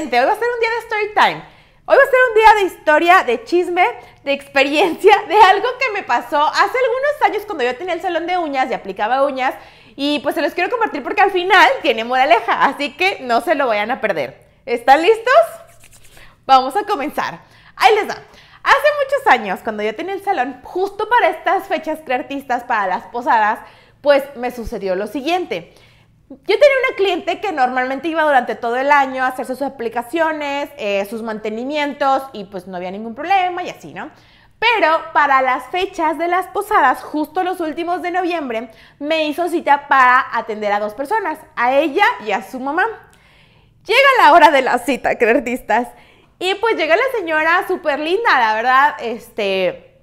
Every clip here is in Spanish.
diferente. Hoy va a ser un día de story time. Hoy va a ser un día de historia, de chisme, de experiencia, de algo que me pasó hace algunos años cuando yo tenía el salón de uñas y aplicaba uñas. Y pues se los quiero compartir porque al final tiene moraleja, así que no se lo vayan a perder. ¿Están listos? Vamos a comenzar. Ahí les da. Hace muchos años, cuando yo tenía el salón, justo para estas fechas creatistas, para las posadas, pues me sucedió lo siguiente. Yo tenía una cliente que normalmente iba durante todo el año a hacer sus aplicaciones, eh, sus mantenimientos y pues no había ningún problema y así, ¿no? Pero para las fechas de las posadas, justo los últimos de noviembre, me hizo cita para atender a dos personas, a ella y a su mamá. Llega la hora de la cita, creertistas, y pues llega la señora súper linda, la verdad, este,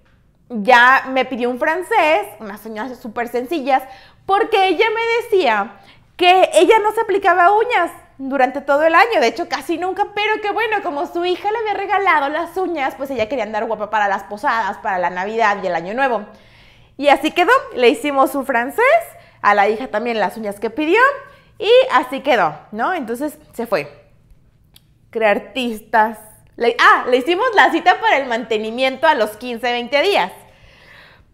ya me pidió un francés, unas señoras súper sencillas, porque ella me decía que ella no se aplicaba uñas durante todo el año, de hecho casi nunca, pero que bueno, como su hija le había regalado las uñas, pues ella quería andar guapa para las posadas, para la Navidad y el Año Nuevo. Y así quedó, le hicimos su francés, a la hija también las uñas que pidió y así quedó, ¿no? Entonces se fue. Creartistas. Le, ah, le hicimos la cita para el mantenimiento a los 15, 20 días.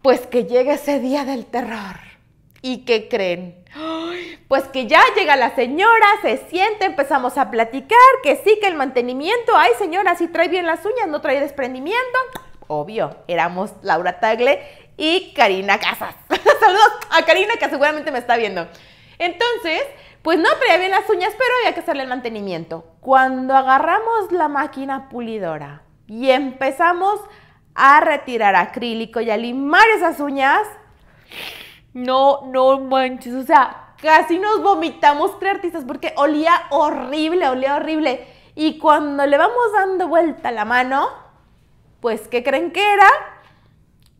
Pues que llega ese día del terror. ¿Y qué creen? Pues que ya llega la señora, se siente, empezamos a platicar, que sí, que el mantenimiento, ay señora, sí trae bien las uñas, no trae desprendimiento. Obvio, éramos Laura Tagle y Karina Casas. Saludos a Karina que seguramente me está viendo. Entonces, pues no traía bien las uñas, pero había que hacerle el mantenimiento. Cuando agarramos la máquina pulidora y empezamos a retirar acrílico y a limar esas uñas, no, no manches, o sea, casi nos vomitamos artistas porque olía horrible, olía horrible. Y cuando le vamos dando vuelta la mano, pues, ¿qué creen que era?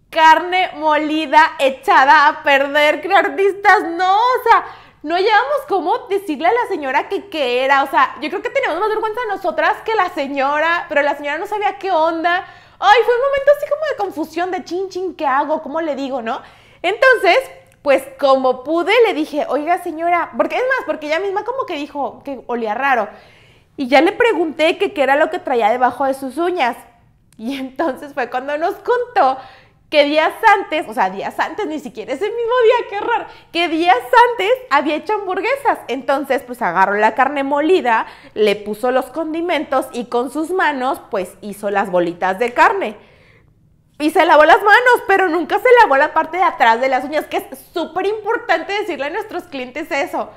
Carne molida echada a perder, artistas, no, o sea, no llevamos cómo decirle a la señora que qué era, o sea, yo creo que tenemos más vergüenza de nosotras que la señora, pero la señora no sabía qué onda. Ay, fue un momento así como de confusión, de chin, chin, ¿qué hago? ¿Cómo le digo, no? Entonces, pues como pude le dije, oiga señora, porque es más, porque ella misma como que dijo que olía raro. Y ya le pregunté qué era lo que traía debajo de sus uñas. Y entonces fue cuando nos contó que días antes, o sea, días antes, ni siquiera ese mismo día, qué raro, que días antes había hecho hamburguesas. Entonces, pues agarró la carne molida, le puso los condimentos y con sus manos, pues hizo las bolitas de carne y se lavó las manos, pero nunca se lavó la parte de atrás de las uñas, que es súper importante decirle a nuestros clientes eso.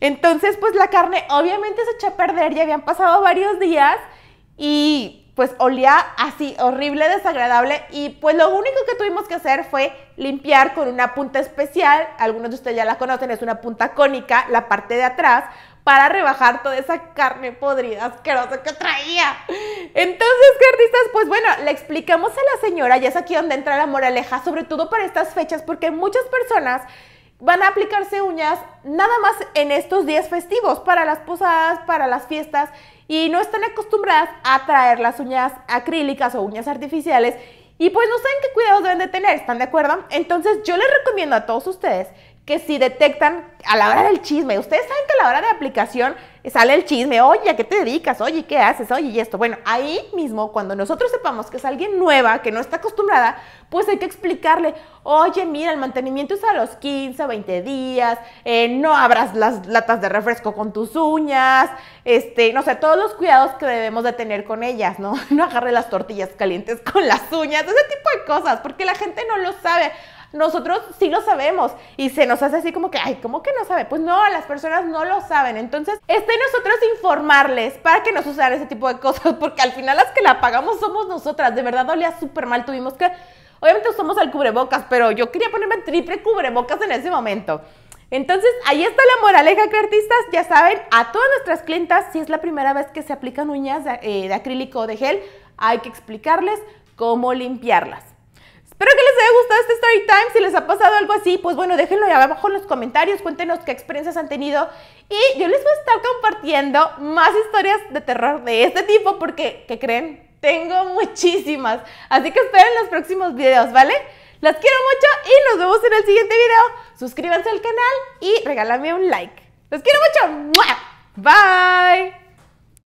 Entonces, pues la carne obviamente se echó a perder, ya habían pasado varios días y pues olía así horrible, desagradable y pues lo único que tuvimos que hacer fue limpiar con una punta especial, algunos de ustedes ya la conocen, es una punta cónica, la parte de atrás, para rebajar toda esa carne podrida asquerosa que traía. Entonces, artistas, pues bueno, le explicamos a la señora, y es aquí donde entra la moraleja, sobre todo para estas fechas, porque muchas personas van a aplicarse uñas nada más en estos días festivos, para las posadas, para las fiestas, y no están acostumbradas a traer las uñas acrílicas o uñas artificiales, y pues no saben qué cuidados deben de tener, ¿están de acuerdo? Entonces yo les recomiendo a todos ustedes que si detectan a la hora del chisme, ustedes saben que a la hora de aplicación sale el chisme, oye, ¿a qué te dedicas? Oye, ¿qué haces? Oye, y esto. Bueno, ahí mismo, cuando nosotros sepamos que es alguien nueva, que no está acostumbrada, pues hay que explicarle, oye, mira, el mantenimiento es a los 15, 20 días, eh, no abras las latas de refresco con tus uñas, este, no sé, todos los cuidados que debemos de tener con ellas, ¿no? No agarre las tortillas calientes con las uñas, ese tipo de cosas, porque la gente no lo sabe. Nosotros sí lo sabemos y se nos hace así como que, ay, ¿cómo que no sabe? Pues no, las personas no lo saben. Entonces, este nosotros informarles para que no sucedan ese tipo de cosas, porque al final las que la pagamos somos nosotras. De verdad olía súper mal. Tuvimos que, obviamente usamos el cubrebocas, pero yo quería ponerme triple cubrebocas en ese momento. Entonces, ahí está la moraleja artistas, ya saben, a todas nuestras clientas, si es la primera vez que se aplican uñas de, eh, de acrílico o de gel, hay que explicarles cómo limpiarlas. Espero que les haya gustado este story time. Si les ha pasado algo así, pues bueno, déjenlo ahí abajo en los comentarios. Cuéntenos qué experiencias han tenido. Y yo les voy a estar compartiendo más historias de terror de este tipo porque, ¿qué creen? Tengo muchísimas. Así que esperen los próximos videos, ¿vale? Las quiero mucho y nos vemos en el siguiente video. Suscríbanse al canal y regálame un like. Los quiero mucho. Bye.